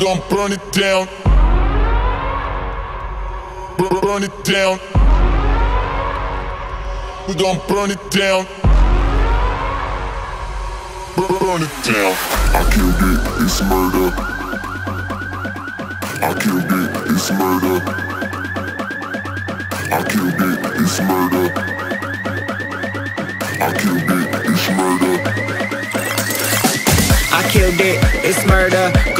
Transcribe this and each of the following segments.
gon' burn it down. Bur- Burn it down. We gon' burn it down. Bur- Burn it down. I killed it, it's murder. I killed it, it's murder. I killed it, it's murder. I killed it, it's murder. I killed it, it's murder, go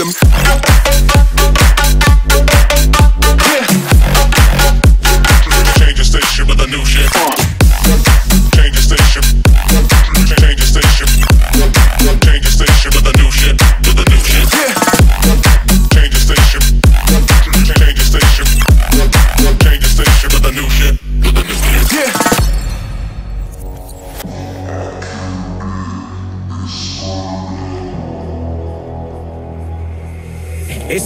Show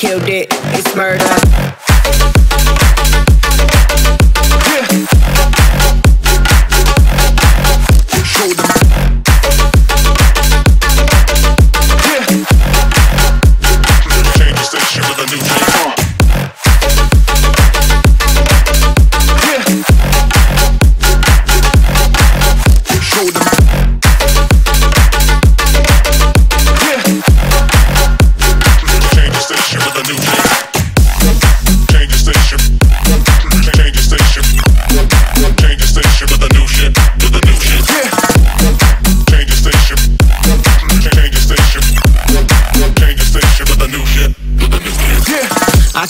Killed it,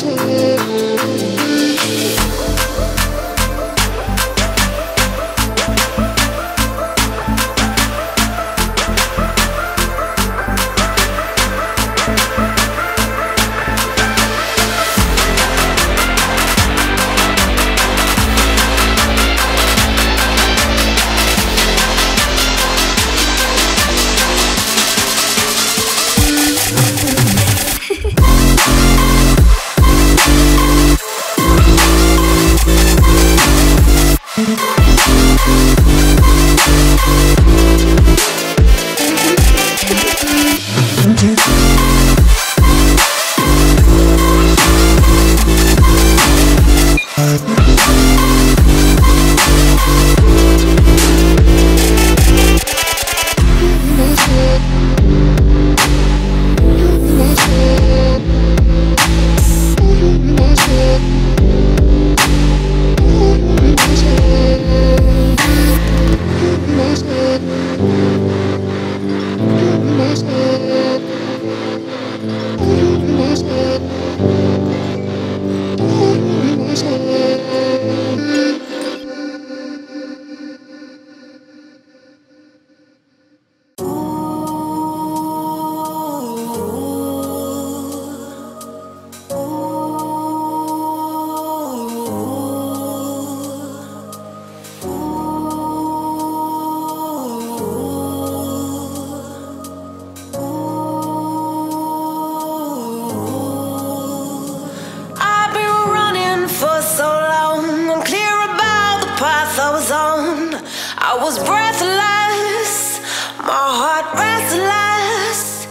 change. I was breathless, my heart restless.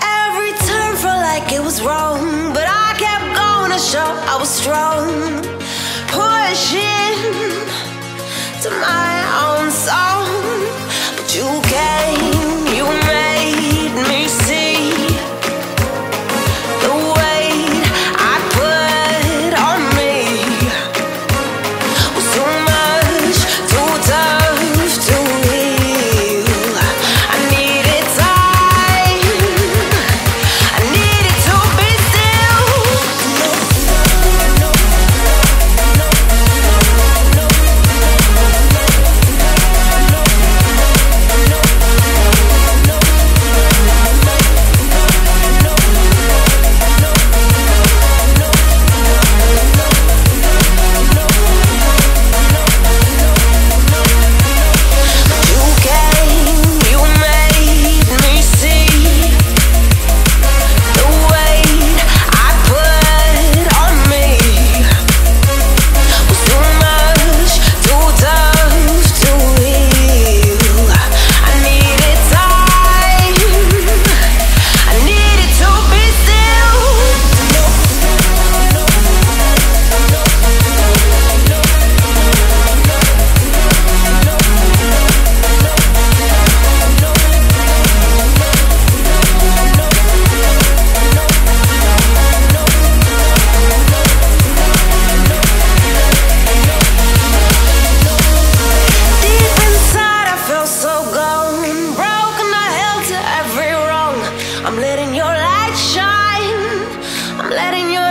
Every turn felt like it was wrong, but I kept going to show I was strong. Pushing to my own side. I'm letting your light shine. I'm letting your